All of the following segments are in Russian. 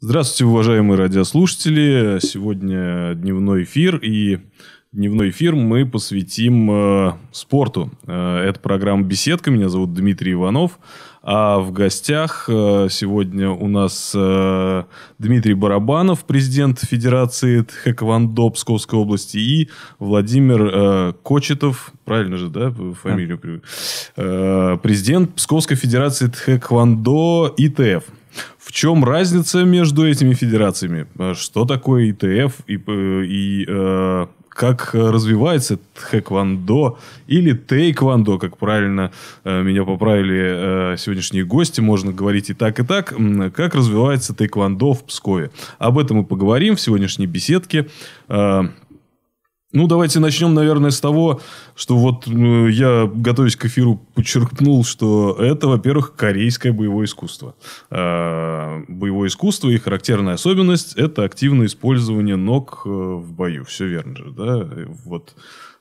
Здравствуйте, уважаемые радиослушатели. Сегодня дневной эфир, и дневной эфир мы посвятим э, спорту. Э, это программа «Беседка». Меня зовут Дмитрий Иванов. А в гостях э, сегодня у нас э, Дмитрий Барабанов, президент Федерации Тхэквондо Псковской области, и Владимир э, Кочетов, правильно же, да, фамилию? Да. Президент Псковской Федерации Тхэквондо ИТФ. В чем разница между этими федерациями? Что такое ИТФ и, и э, как развивается тхэквондо или тейквондо, как правильно э, меня поправили э, сегодняшние гости, можно говорить и так, и так, как развивается тейквондо в Пскове. Об этом мы поговорим в сегодняшней беседке. Э, ну, давайте начнем, наверное, с того, что вот э, я, готовясь к эфиру, подчеркнул, что это, во-первых, корейское боевое искусство. Э, боевое искусство и характерная особенность – это активное использование ног э, в бою. Все верно же, да? Вот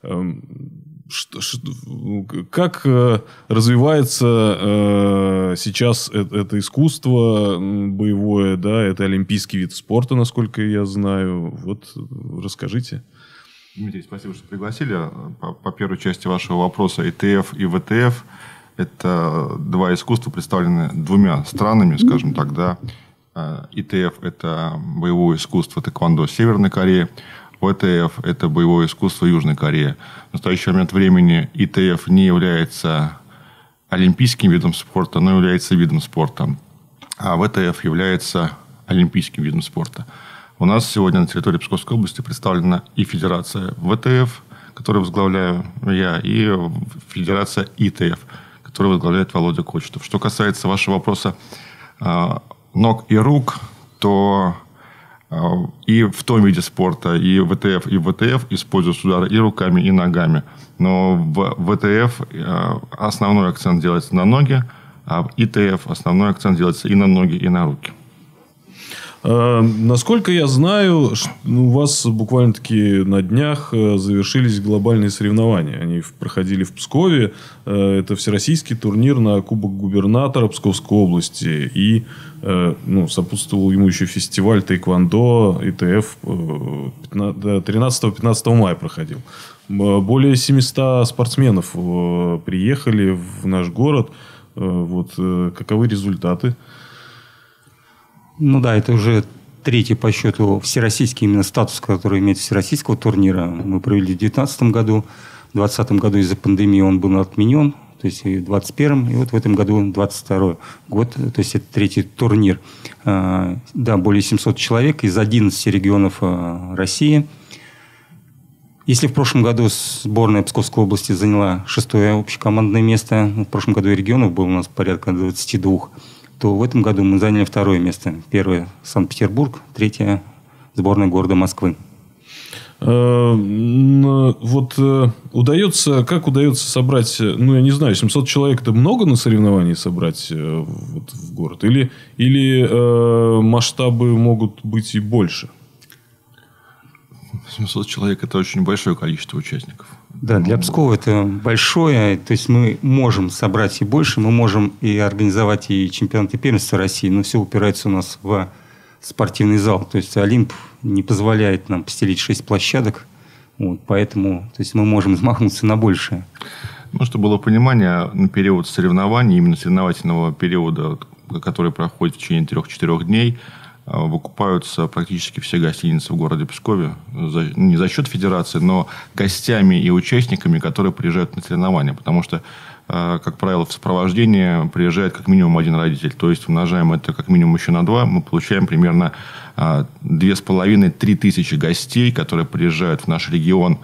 эм, что, что, как развивается э, сейчас это, это искусство боевое, да, это олимпийский вид спорта, насколько я знаю. Вот расскажите. Дмитрий, спасибо, что пригласили. По, по первой части вашего вопроса, ИТФ и ВТФ – это два искусства, представлены двумя странами, скажем так, да. А, ИТФ – это боевое искусство тэквондо Северной Кореи, ВТФ – это боевое искусство Южной Кореи. В настоящий момент времени ИТФ не является олимпийским видом спорта, но является видом спорта. А ВТФ является олимпийским видом спорта. У нас сегодня на территории Псковской области представлена и Федерация ВТФ, которую возглавляю я, и Федерация ИТФ, которую возглавляет Володя Кочетов. Что касается вашего вопроса э, ног и рук, то э, и в том виде спорта, и ВТФ, и ВТФ используют удары и руками, и ногами. Но в ВТФ э, основной акцент делается на ноги, а в ИТФ основной акцент делается и на ноги, и на руки. А, насколько я знаю, ну, у вас буквально-таки на днях э, завершились глобальные соревнования. Они проходили в Пскове. Э, это всероссийский турнир на Кубок губернатора Псковской области. И э, ну, сопутствовал ему еще фестиваль Тайквандо ИТФ 13-15 мая проходил. Более 700 спортсменов приехали в наш город. Вот каковы результаты? Ну да, это уже третий по счету всероссийский именно статус, который имеет всероссийского турнира. Мы провели в 2019 году. В 2020 году из-за пандемии он был отменен. То есть и в 2021, и вот в этом году 22 год. То есть это третий турнир. А, да, более 700 человек из 11 регионов а, России. Если в прошлом году сборная Псковской области заняла шестое общекомандное место, в прошлом году регионов было у нас порядка 22 то в этом году мы заняли второе место. Первое – Санкт-Петербург, третье – сборная города Москвы. Э, вот э, удается, как удается собрать, ну, я не знаю, 700 человек это много на соревновании собрать э, вот, в город? Или, или э, масштабы могут быть и больше? 700 человек – это очень большое количество участников. Да, для Пскова это большое. То есть мы можем собрать и больше, мы можем и организовать и чемпионаты первенства России, но все упирается у нас в спортивный зал. То есть Олимп не позволяет нам постелить 6 площадок. Вот, поэтому то есть мы можем взмахнуться на большее. Ну, чтобы было понимание, на период соревнований, именно соревновательного периода, который проходит в течение 3-4 дней, выкупаются практически все гостиницы в городе Пскове. За, не за счет федерации, но гостями и участниками, которые приезжают на соревнования. Потому что, а, как правило, в сопровождении приезжает как минимум один родитель. То есть умножаем это как минимум еще на два, мы получаем примерно а, две с половиной-три тысячи гостей, которые приезжают в наш регион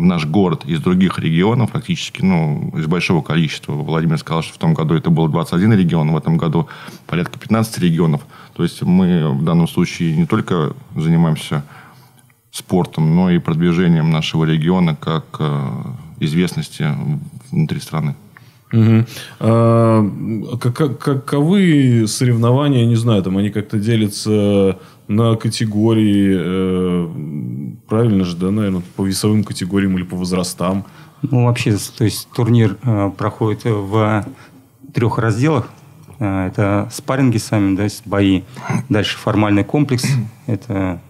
в наш город из других регионов, практически, ну, из большого количества. Владимир сказал, что в том году это было 21 регион, в этом году порядка 15 регионов. То есть мы в данном случае не только занимаемся спортом, но и продвижением нашего региона как э, известности внутри страны. Угу. А, как, каковы соревнования, не знаю, там они как-то делятся на категории, э, правильно же, да, наверное, по весовым категориям или по возрастам? Ну, вообще, то есть турнир э, проходит в трех разделах. А, это спарринги сами, да, бои. Дальше формальный комплекс. Это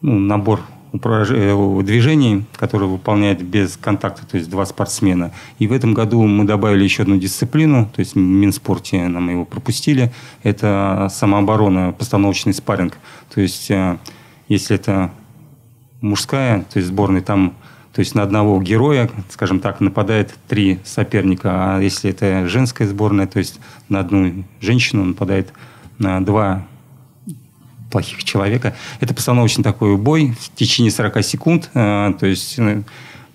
ну, набор э, движений, которые выполняют без контакта, то есть два спортсмена. И в этом году мы добавили еще одну дисциплину, то есть в Минспорте нам его пропустили. Это самооборона, постановочный спарринг. То есть э, если это мужская, то есть сборная, там то есть на одного героя, скажем так, нападает три соперника. А если это женская сборная, то есть на одну женщину нападает на два плохих человека. Это постановочный такой бой в течение 40 секунд. Э, то есть э,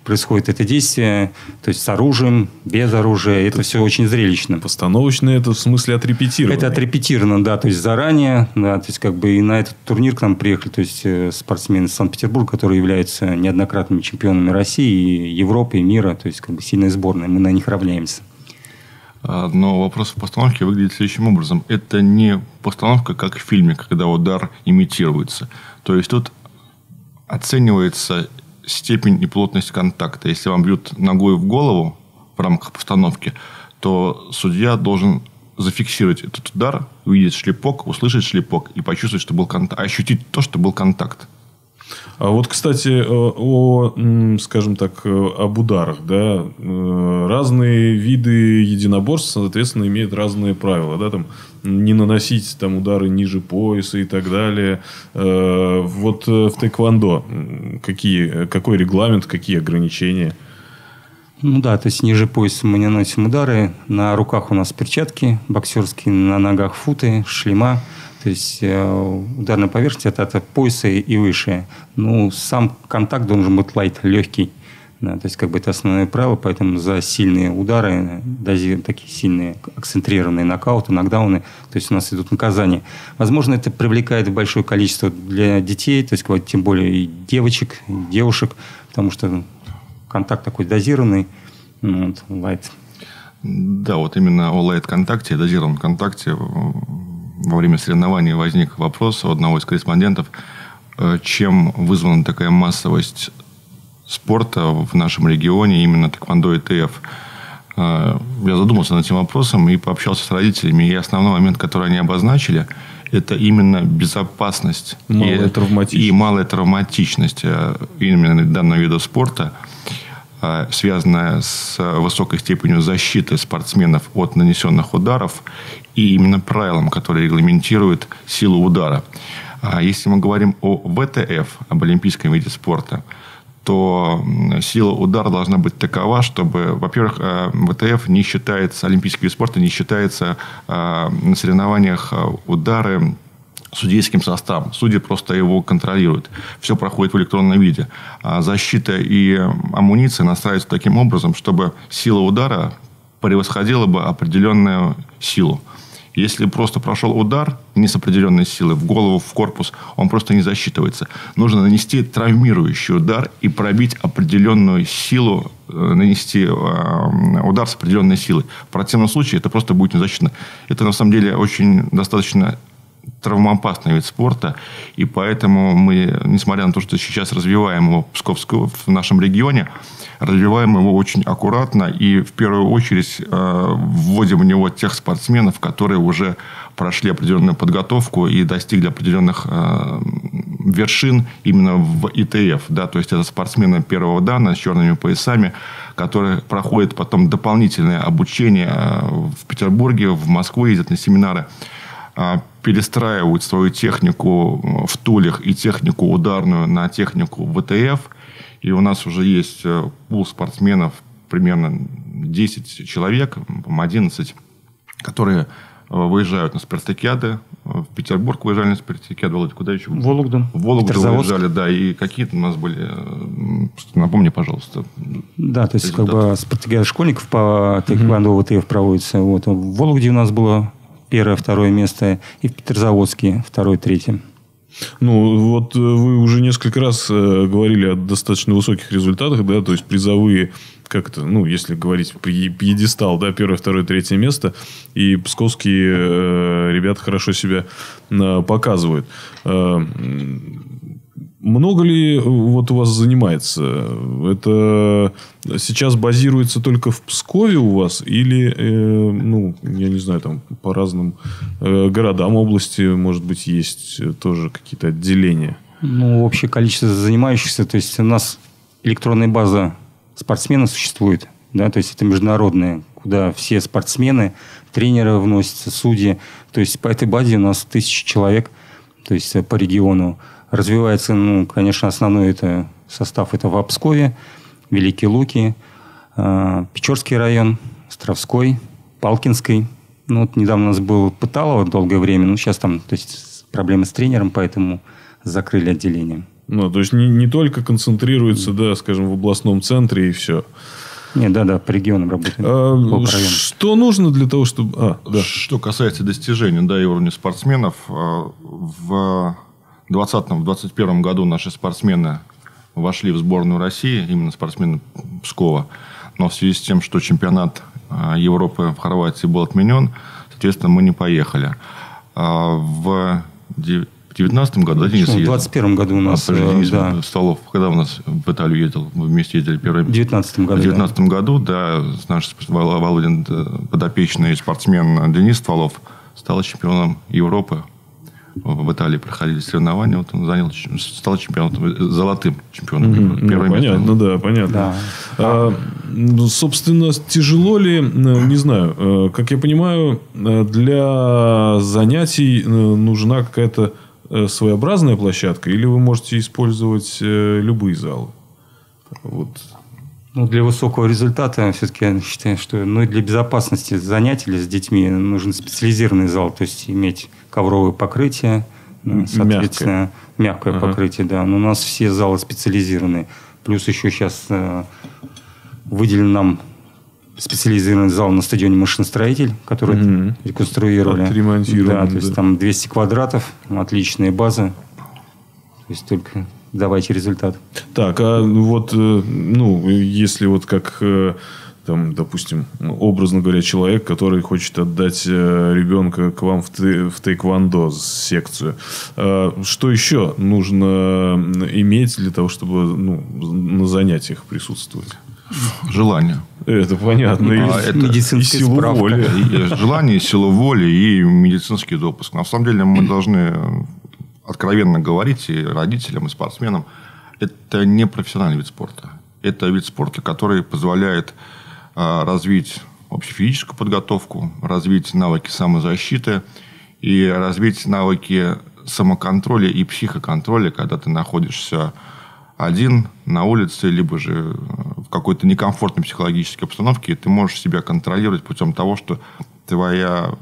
происходит это действие, то есть с оружием, без оружия. Это, это все очень зрелищно. Постановочно это в смысле отрепетировано? Это отрепетировано, да, то есть заранее, да, то есть как бы и на этот турнир к нам приехали, то есть э, спортсмены из Санкт-Петербурга, которые являются неоднократными чемпионами России, Европы и мира, то есть как бы сильная сборная, мы на них равняемся. Но вопрос в постановке выглядит следующим образом. Это не постановка, как в фильме, когда удар имитируется. То есть тут оценивается степень и плотность контакта. Если вам бьют ногой в голову в рамках постановки, то судья должен зафиксировать этот удар, увидеть шлепок, услышать шлепок и почувствовать, что был контакт, ощутить то, что был контакт. А вот, кстати, э, о, скажем так, э, об ударах, да, э, разные виды единоборств, соответственно, имеют разные правила, да, там не наносить там удары ниже пояса и так далее. Вот в тэквондо какие, какой регламент, какие ограничения? Ну да, то есть ниже пояса мы не наносим удары. На руках у нас перчатки боксерские, на ногах футы, шлема. То есть э, ударная поверхность это от пояса и выше. Ну, сам контакт должен быть лайт, легкий. Да, то есть, как бы это основное правило, поэтому за сильные удары, даже такие сильные акцентрированные нокауты, нокдауны, то есть у нас идут наказания. Возможно, это привлекает большое количество для детей, то есть, тем более и девочек, и девушек, потому что контакт такой дозированный, ну, вот, лайт. Да, вот именно о лайт-контакте, дозированном контакте во время соревнований возник вопрос у одного из корреспондентов, э, чем вызвана такая массовость спорта в нашем регионе, именно тэквондо и ТФ. Э, я задумался над этим вопросом и пообщался с родителями. И основной момент, который они обозначили, это именно безопасность малая и, травматичность. и малая травматичность э, именно данного вида спорта, связанная с высокой степенью защиты спортсменов от нанесенных ударов и именно правилам, которые регламентируют силу удара. А если мы говорим о ВТФ, об олимпийском виде спорта, то сила удара должна быть такова, чтобы, во-первых, э, ВТФ не считается, олимпийский вид спорта не считается э, на соревнованиях э, удары судейским составом. Судьи просто его контролируют. Все проходит в электронном виде. А защита и амуниция настраиваются таким образом, чтобы сила удара превосходила бы определенную силу. Если просто прошел удар не с определенной силы в голову, в корпус, он просто не засчитывается. Нужно нанести травмирующий удар и пробить определенную силу, э, нанести э, удар с определенной силой. В противном случае это просто будет незащитно. Это на самом деле очень достаточно травмоопасный вид спорта, и поэтому мы, несмотря на то, что сейчас развиваем его в, в нашем регионе, развиваем его очень аккуратно и в первую очередь э, вводим в него тех спортсменов, которые уже прошли определенную подготовку и достигли определенных э, вершин именно в ИТФ. Да? То есть это спортсмены первого дана с черными поясами, которые проходят потом дополнительное обучение э, в Петербурге, в Москву ездят на семинары перестраивают свою технику в тулях и технику ударную на технику ВТФ – и у нас уже есть э, пул спортсменов, примерно 10 человек, 11, которые э, выезжают на спартакиады. В Петербург выезжали на спартакиады. Володя, куда еще? В Вологду. В Вологду выезжали, да. И какие-то у нас были... Э, напомни, пожалуйста. Да, то есть, как бы спартакиада школьников по тэквондо. ВТФ проводится. Вот. В Вологде у нас было первое, второе место. И в Петрозаводске второе, третье. Ну, вот э, вы уже несколько раз э, говорили о достаточно высоких результатах, да, то есть призовые, как это, ну, если говорить пьедестал, да, первое, второе, третье место, и псковские э, ребята хорошо себя э, показывают. Э, много ли вот у вас занимается? Это сейчас базируется только в Пскове у вас или, э, ну, я не знаю, там по разным э, городам области, может быть, есть тоже какие-то отделения? Ну, общее количество занимающихся, то есть у нас электронная база спортсменов существует, да, то есть это международная, куда все спортсмены, тренеры вносятся, судьи, то есть по этой базе у нас тысячи человек, то есть по региону. Развивается, ну, конечно, основной это состав это в Обскове, Великие Луки, э, Печорский район, Островской, Палкинский. Ну, вот недавно у нас был Пыталово долгое время, ну, сейчас там, то есть, проблемы с тренером, поэтому закрыли отделение. Ну, то есть, не, не только концентрируется, да, скажем, в областном центре и все. Нет, да, да, по регионам работаем. А, что нужно для того, чтобы... А, да. Что касается достижений, да, и уровня спортсменов, а, в 2020-2021 году наши спортсмены вошли в сборную России, именно спортсмены Пскова. Но в связи с тем, что чемпионат а, Европы в Хорватии был отменен, соответственно, мы не поехали. А, в 2019 году, да, Денис? В 2021 году у нас, а, Денис да. Столов, когда у нас в Италию ездил, мы вместе ездили первый В 2019 году. В 2019 да. году, да, наш Володин э, подопечный спортсмен Денис Стволов стал чемпионом Европы в Италии проходили соревнования, вот он занял, стал чемпионом, золотым чемпионом. Mm-hmm. Первое ну, место. Понятно, да, понятно. Да. А, ну, собственно, тяжело ли, э, не знаю, э, как я понимаю, э, для занятий нужна какая-то своеобразная площадка, или вы можете использовать любые залы? Вот. Ну, для высокого результата все-таки я считаю, что ну, и для безопасности занятий с детьми нужен специализированный зал, то есть иметь ковровое покрытие, соответственно, мягкое, мягкое ага. покрытие, да. Но у нас все залы специализированные. Плюс еще сейчас э, выделен нам специализированный зал на стадионе «Машиностроитель», который угу. реконструировали. Отремонтировали. Да, то есть там 200 квадратов, отличная база. То есть только давайте результат. Так, а вот, э, ну, если вот как э, там, допустим, образно говоря, человек, который хочет отдать э, ребенка к вам в, те, в тейквондо секцию. Э, что еще нужно иметь для того, чтобы ну, на занятиях присутствовать? Желание. Это понятно. А, и, это медицинская и силу справка. воли. И желание, сила воли и медицинский допуск. На самом деле мы должны откровенно говорить и родителям, и спортсменам, это не профессиональный вид спорта. Это вид спорта, который позволяет а, развить общефизическую подготовку, развить навыки самозащиты и развить навыки самоконтроля и психоконтроля, когда ты находишься один на улице, либо же в какой-то некомфортной психологической обстановке, и ты можешь себя контролировать путем того, что твоя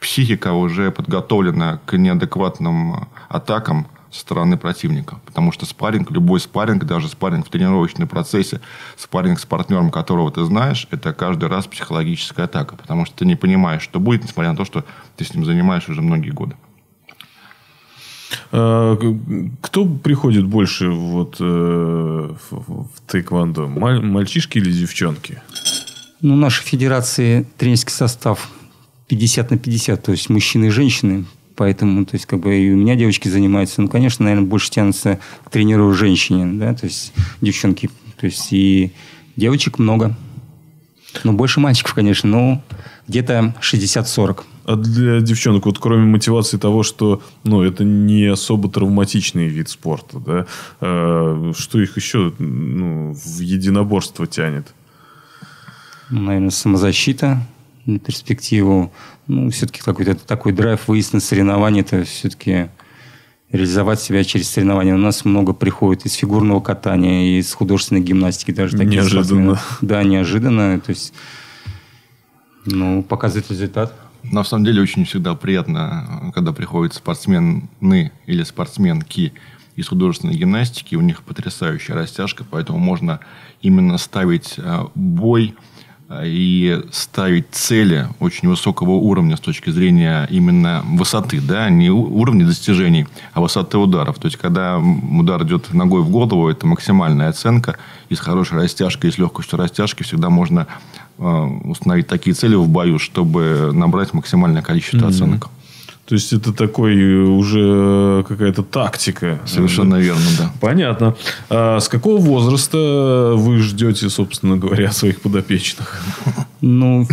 психика уже подготовлена к неадекватным атакам, со стороны противника. Потому что спарринг, любой спарринг, даже спарринг в тренировочном процессе, спарринг с партнером, которого ты знаешь, это каждый раз психологическая атака. Потому что ты не понимаешь, что будет, несмотря на то, что ты с ним занимаешься уже многие годы. А, кто приходит больше вот, э, в тайквандо? Мальчишки или девчонки? Ну, наша федерации тренерский состав 50 на 50, то есть мужчины и женщины. Поэтому, то есть, как бы и у меня девочки занимаются. Ну, конечно, наверное, больше тянутся к тренеру женщине, да, то есть девчонки. То есть и девочек много. Ну, больше мальчиков, конечно, но где-то 60-40. А для девчонок, вот кроме мотивации того, что ну, это не особо травматичный вид спорта, да, э, что их еще ну, в единоборство тянет? Наверное, самозащита перспективу ну, все-таки какой-то такой драйв, выезд на соревнования, это все-таки реализовать себя через соревнования. У нас много приходит из фигурного катания, из художественной гимнастики даже. Такие неожиданно. Да, неожиданно. То есть, ну, показывает результат. На самом деле очень всегда приятно, когда приходят спортсмены или спортсменки из художественной гимнастики, у них потрясающая растяжка, поэтому можно именно ставить э, бой и ставить цели очень высокого уровня с точки зрения именно высоты, да, не уровня достижений, а высоты ударов. То есть, когда удар идет ногой в голову, это максимальная оценка. И с хорошей растяжкой, и с легкостью растяжки всегда можно э, установить такие цели в бою, чтобы набрать максимальное количество mm-hmm. оценок. То есть это такой э, уже какая-то тактика. Совершенно верно, да. Понятно. А с какого возраста вы ждете, собственно говоря, своих подопечных? Ну,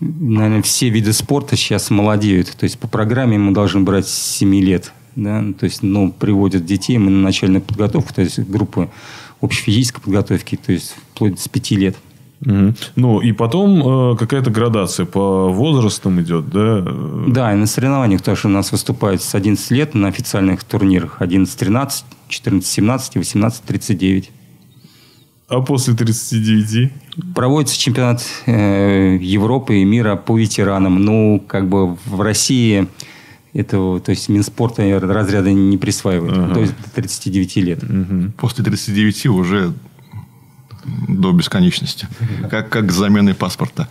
наверное, все виды спорта сейчас молодеют. То есть по программе мы должны брать с 7 лет. Да? То есть, ну, приводят детей мы на начальную подготовку, то есть группы общей физической подготовки, то есть вплоть с 5 лет. Угу. Ну, и потом э, какая-то градация по возрастам идет, да? Да, и на соревнованиях тоже у нас выступает с 11 лет на официальных турнирах 11-13, 14-17 и 18-39. А после 39? Проводится чемпионат э, Европы и мира по ветеранам. Ну, как бы в России этого, то есть Минспорта разряда не присваивает. Ага. То есть до 39 лет. Угу. После 39 уже до бесконечности. Как, как с заменой паспорта.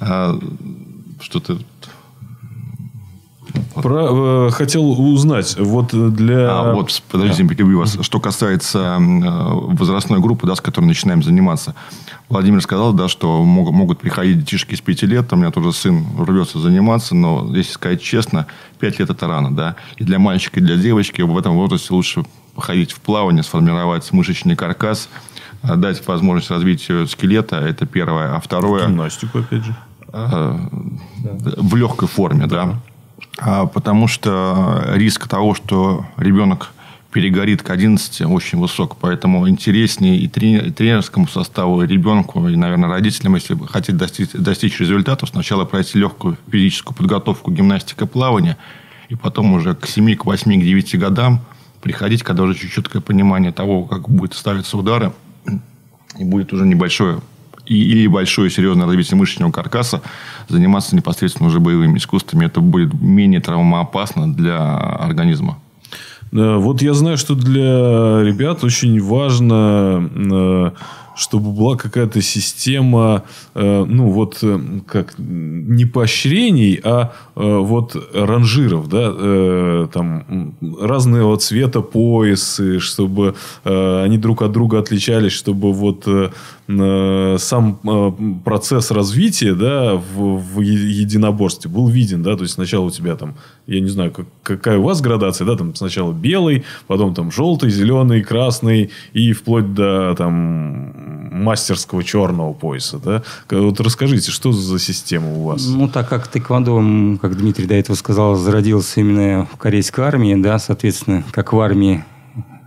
А, что-то про, э, хотел узнать, вот для... А, вот, подождите, да. перебью вас. Что касается э, возрастной группы, да, с которой начинаем заниматься. Владимир сказал, да, что могут, могут приходить детишки с 5 лет. У меня тоже сын рвется заниматься, но, если сказать честно, 5 лет это рано, да. И для мальчика, и для девочки в этом возрасте лучше походить в плавание, сформировать мышечный каркас, дать возможность развитию скелета, это первое. А второе... Гимнастику, опять же. Э, в легкой форме, да. да. Потому что риск того, что ребенок перегорит к 11, очень высок. Поэтому интереснее и тренерскому составу, и ребенку, и, наверное, родителям, если вы хотите достичь, достичь результатов, сначала пройти легкую физическую подготовку, гимнастика, плавание, и потом уже к 7, к 8, к 9 годам приходить, когда уже чуть четкое понимание того, как будет ставиться удары, и будет уже небольшое или большое серьезное развитие мышечного каркаса, заниматься непосредственно уже боевыми искусствами. Это будет менее травмоопасно для организма. Вот я знаю, что для ребят очень важно э, чтобы была какая-то система, э, ну, вот, э, как, не поощрений, а э, вот ранжиров, да, там, разного цвета поясы, чтобы они друг от друга отличались, чтобы вот сам процесс развития, да, в, в единоборстве был виден, да, то есть сначала у тебя там, я не знаю, как, какая у вас градация, да, там сначала белый, потом там желтый, зеленый, красный и вплоть до там мастерского черного пояса, да? Вот расскажите, что за система у вас? Ну, так как тэквондо, как Дмитрий до этого сказал, зародился именно в корейской армии, да, соответственно, как в армии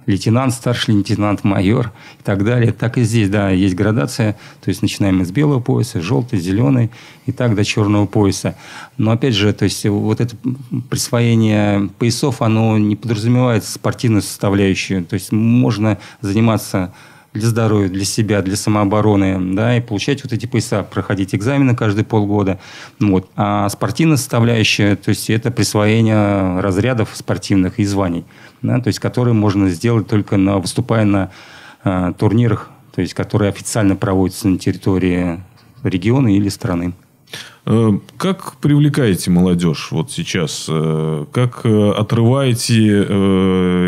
лейтенант, старший лейтенант, майор и так далее. Так и здесь, да, есть градация. То есть начинаем с белого пояса, желтый, зеленый и так до черного пояса. Но опять же, то есть вот это присвоение поясов, оно не подразумевает спортивную составляющую. То есть можно заниматься для здоровья, для себя, для самообороны, да, и получать вот эти пояса, проходить экзамены каждые полгода. Вот. А спортивная составляющая, то есть это присвоение разрядов спортивных и званий, да, то есть которые можно сделать только на, выступая на э, турнирах, то есть которые официально проводятся на территории региона или страны. Э, как привлекаете молодежь вот сейчас? Э, как э, отрываете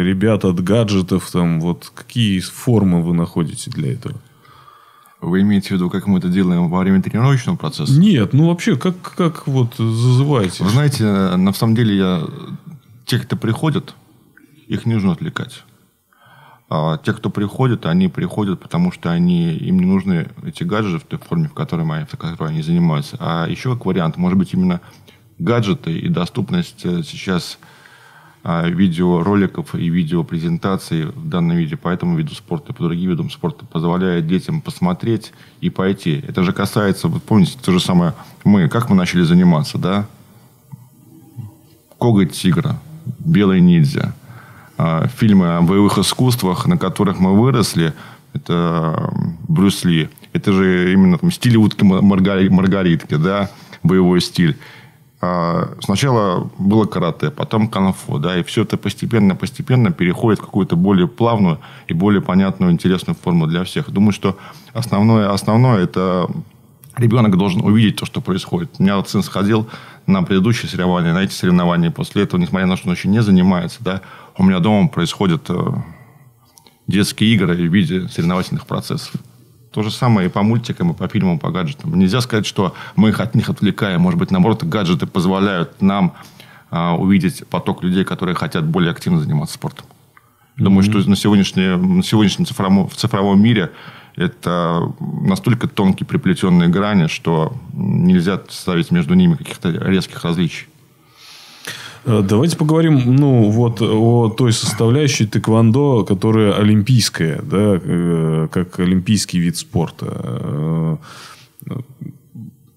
ребят от гаджетов? Там, вот какие формы вы находите для этого? Вы имеете в виду, как мы это делаем во время тренировочного процесса? Нет, ну вообще, как, как вот зазываете? Вы знаете, на самом деле я... Те, кто приходят, их не нужно отвлекать. А те, кто приходит, они приходят, потому что они, им не нужны эти гаджеты в той форме, в которой, они, в которой они занимаются. А еще как вариант, может быть, именно гаджеты и доступность э, сейчас а, видеороликов и видеопрезентаций в данном виде по этому виду спорта и по другим видам спорта позволяет детям посмотреть и пойти. Это же касается, вот помните, то же самое мы, как мы начали заниматься, да? Коготь тигра, белый ниндзя – фильмы о боевых искусствах, на которых мы выросли, это Брюс Ли. Это же именно там, стиль утки Маргари, Маргаритки, да, боевой стиль. А, сначала было карате, потом канфо, да, и все это постепенно-постепенно переходит в какую-то более плавную и более понятную, интересную форму для всех. Думаю, что основное, основное это ребенок должен увидеть то, что происходит. У меня вот сын сходил на предыдущие соревнования, на эти соревнования, после этого, несмотря на то, что он еще не занимается, да, у меня дома происходят э, детские игры в виде соревновательных процессов. То же самое и по мультикам, и по фильмам, по гаджетам. Нельзя сказать, что мы их от них отвлекаем. Может быть, наоборот, гаджеты позволяют нам а, увидеть поток людей, которые хотят более активно заниматься спортом. Думаю, mm-hmm. что на, сегодняшнее, на сегодняшнем цифровом, в цифровом мире это настолько тонкие приплетенные грани, что нельзя ставить между ними каких-то резких различий. Э, давайте поговорим, ну, вот о той составляющей тэквондо, которая олимпийская, да, э, как олимпийский вид спорта.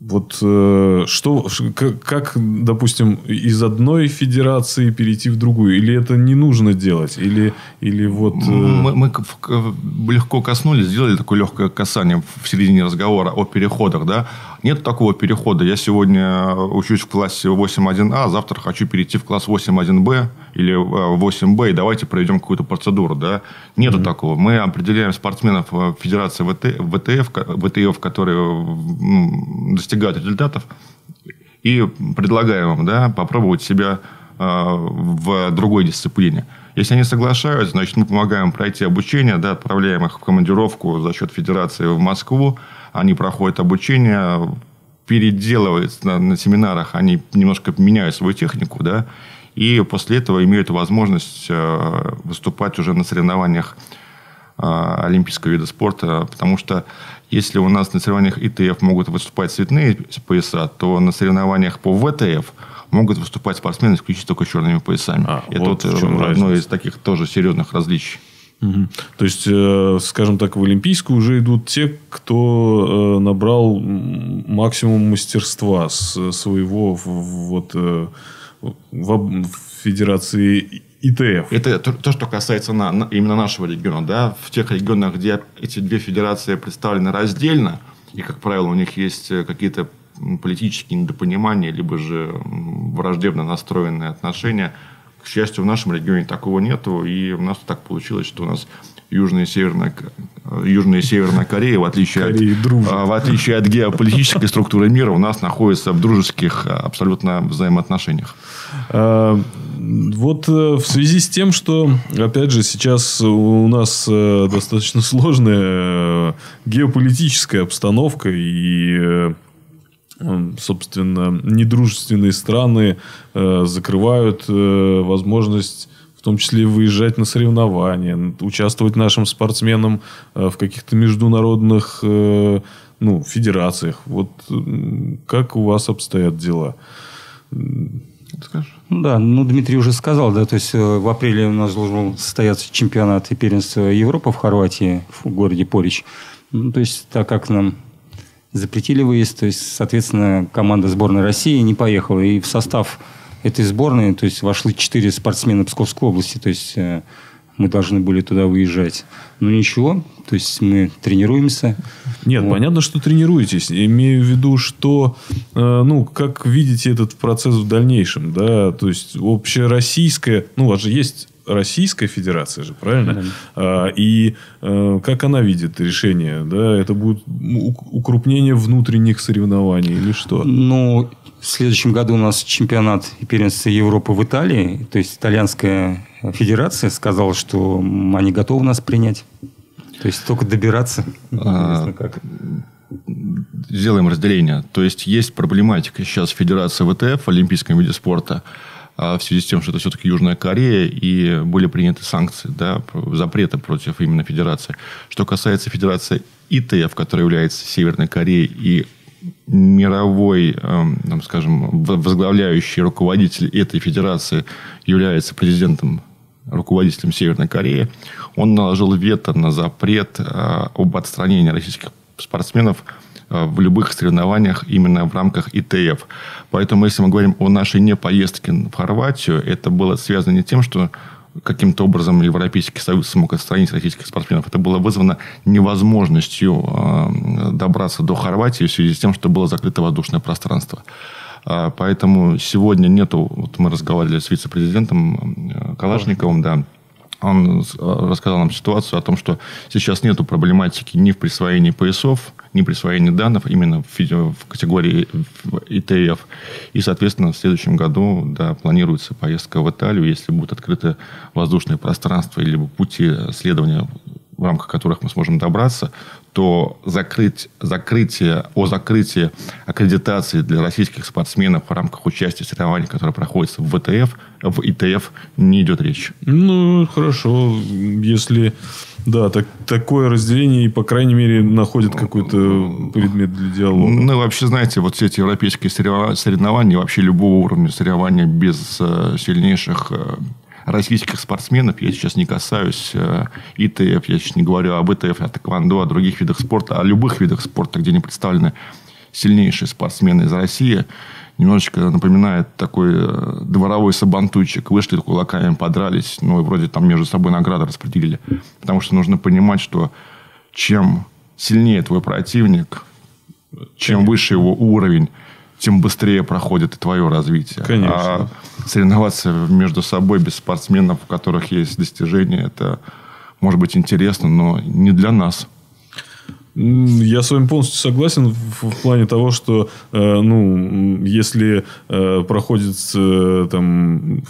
Вот э, что, как, как, допустим, из одной федерации перейти в другую? Или это не нужно делать? Или, или вот... Э... Мы, мы легко коснулись, сделали такое легкое касание в середине разговора о переходах. Да? Нет такого перехода. Я сегодня учусь в классе 8.1а, завтра хочу перейти в класс 8.1б или 8б, и давайте проведем какую-то процедуру. Да? Нету mm-hmm. такого. Мы определяем спортсменов Федерации ВТ, ВТФ, ВТФ, которые достигают результатов, и предлагаем им да, попробовать себя в другой дисциплине. Если они соглашаются, значит, мы помогаем пройти обучение, да, отправляем их в командировку за счет федерации в Москву, они проходят обучение, переделывают на, на семинарах, они немножко меняют свою технику, да, и после этого имеют возможность э, выступать уже на соревнованиях э, олимпийского вида спорта, потому что если у нас на соревнованиях ИТФ могут выступать цветные пояса, то на соревнованиях по ВТФ могут выступать спортсмены исключительно только черными поясами. А, Это вот, вот одно из таких тоже серьезных различий. Угу. То есть, э, скажем так, в Олимпийскую уже идут те, кто э, набрал максимум мастерства с своего вот э, в Федерации ИТФ. Это то, что касается на, именно нашего региона. Да? В тех регионах, где эти две федерации представлены раздельно, и, как правило, у них есть какие-то политические недопонимания, либо же враждебно настроенные отношения – к счастью, в нашем регионе такого нету, и у нас так получилось, что у нас Южная и Северная, Южная и Северная Корея, в отличие, от, а, в отличие от геополитической структуры мира, у нас находится в дружеских а, абсолютно взаимоотношениях. А, вот э, в связи с тем, что, опять же, сейчас у нас э, достаточно сложная э, геополитическая обстановка и собственно, недружественные страны э, закрывают э, возможность в том числе выезжать на соревнования, участвовать нашим спортсменам э, в каких-то международных ну, федерациях. Вот как у вас обстоят дела? Скажешь? Да, ну Дмитрий уже сказал, да, то есть в апреле у нас должен состояться чемпионат и первенство Европы в Хорватии, в городе Порич. Ну, то есть, так как нам запретили выезд, то есть, соответственно, команда сборной России не поехала. И в состав этой сборной, то есть, вошли четыре спортсмена Псковской области, то есть, э, мы должны были туда выезжать. Ну, ничего, то есть, мы тренируемся. Нет, вот. понятно, что тренируетесь. Имею в виду, что, э, ну, как видите этот процесс в дальнейшем, да, то есть, общероссийская, ну, у вас же есть Российская Федерация же, правильно? Да. А, и а, как она видит решение? Да, это будет укрупнение внутренних соревнований или что? Ну, в следующем году у нас чемпионат и первенство Европы в Италии. То есть итальянская федерация сказала, что они готовы нас принять. То есть только добираться. А, как. Сделаем разделение. То есть есть проблематика сейчас Федерации ВТФ в олимпийском виде спорта в связи с тем, что это все-таки Южная Корея, и были приняты санкции, да, запреты против именно Федерации. Что касается Федерации ИТФ, которая является Северной Кореей, и мировой, эм, там, скажем, возглавляющий руководитель этой федерации является президентом, руководителем Северной Кореи, он наложил вето на запрет э, об отстранении российских спортсменов в любых соревнованиях именно в рамках ИТФ. Поэтому, если мы говорим о нашей непоездке в Хорватию, это было связано не тем, что каким-то образом Европейский Союз смог отстранить российских спортсменов. Это было вызвано невозможностью э, добраться до Хорватии в связи с тем, что было закрыто воздушное пространство. Э, поэтому сегодня нету... Вот мы разговаривали с вице-президентом Калашниковым, да, он рассказал нам ситуацию о том, что сейчас нету проблематики ни в присвоении поясов, ни присвоении данных именно в, в категории ИТФ. И, соответственно, в следующем году да, планируется поездка в Италию, если будет открыто воздушное пространство или пути следования в рамках которых мы сможем добраться, то закрыть, закрытие, о закрытии аккредитации для российских спортсменов в рамках участия в соревнованиях, которые проходят в ВТФ, в ИТФ, не идет речь. Ну, хорошо. Если, да, так, такое разделение, и, по крайней мере, находит какой-то предмет для диалога. Ну, вообще, знаете, вот все эти европейские соревнования, вообще любого уровня соревнования без э, сильнейших э, российских спортсменов, я сейчас не касаюсь э, ИТФ, я сейчас не говорю об ИТФ, о тэквондо, о других видах спорта, о любых видах спорта, где не представлены сильнейшие спортсмены из России, немножечко напоминает такой э, дворовой сабантуйчик. Вышли кулаками, подрались, ну, и вроде там между собой награды распределили. Потому что нужно понимать, что чем сильнее твой противник, чем выше его уровень, тем быстрее проходит и твое развитие. Конечно. А соревноваться между собой без спортсменов, у которых есть достижения, это может быть интересно, но не для нас. Я с вами полностью согласен в, в плане того, что, э, ну, если э, проходит э, там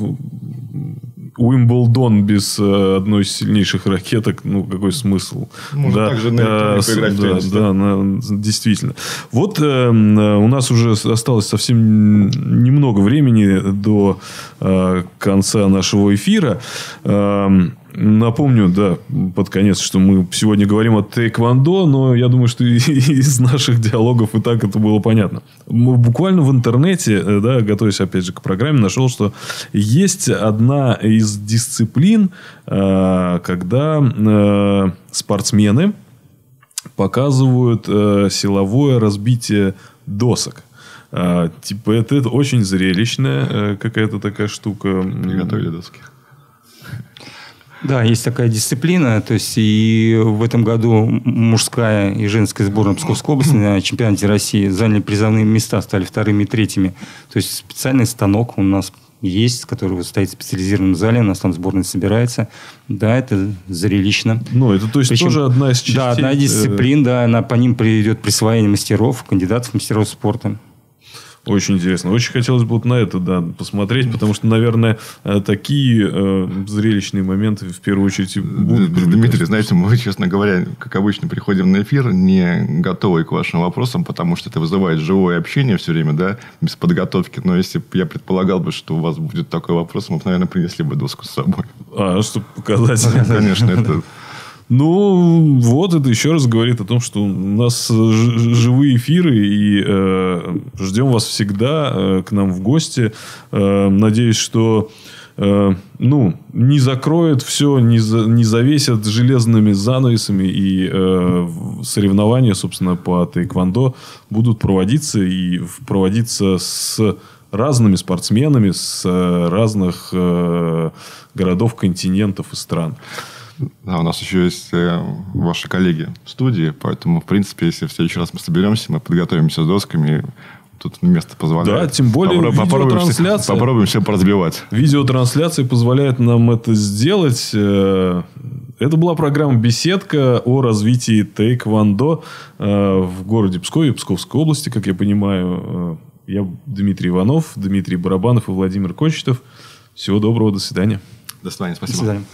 Уимблдон без э, одной из сильнейших ракеток, ну, какой смысл? Можно да, также на э, поиграть да, в теннис, да, да, на, действительно. Вот э, у нас уже осталось совсем немного времени до э, конца нашего эфира. Э, Напомню, да, под конец, что мы сегодня говорим о тейквондо, но я думаю, что из наших диалогов и так это было понятно. Мы буквально в интернете, э, да, готовясь опять же к программе, нашел, что есть одна из дисциплин, э, когда э, спортсмены показывают силовое разбитие досок. Типа это, это очень зрелищная какая-то такая штука. Приготовили доски. Да, есть такая дисциплина. То есть и в этом году мужская и женская сборная Псковской области на чемпионате России заняли призовные места, стали вторыми и третьими. То есть специальный станок у нас есть, который стоит в специализированном зале, у нас там сборная собирается. Да, это зрелищно. Ну, это то есть Причем, тоже одна из частей. Да, одна из дисциплин, да, она, по ним придет присвоение мастеров, кандидатов в мастеров спорта. Очень интересно. Очень хотелось бы вот на это да, посмотреть, потому что, наверное, э, такие э, зрелищные моменты в первую очередь будут. Дмитрий, знаете, мы, честно говоря, как обычно, приходим на эфир не готовые к вашим вопросам, потому что это вызывает живое общение все время, да, без подготовки. Но если бы я предполагал бы, что у вас будет такой вопрос, мы бы, наверное, принесли бы доску с собой. А, чтобы показать. Конечно, это ну, вот это еще раз говорит о том, что у нас живые эфиры, и э, ждем вас всегда э, к нам в гости. Э, надеюсь, что э, ну, не закроют все, не, за, не завесят железными занавесами, и э, соревнования, собственно, по тайквандо будут проводиться, и проводиться с разными спортсменами с э, разных э, городов, континентов и стран. Да, у нас еще есть э, ваши коллеги в студии, поэтому, в принципе, если в следующий раз мы соберемся, мы подготовимся с досками, тут место позволяет. Да, тем более Попро- видеотрансляция. Попробуем все поразбивать. Видеотрансляция позволяет нам это сделать. Э, это была программа «Беседка» о развитии тейквондо э, в городе Пскове, Псковской области, как я понимаю. Я Дмитрий Иванов, Дмитрий Барабанов и Владимир Кочетов. Всего доброго, до свидания. До свидания, спасибо. До свидания.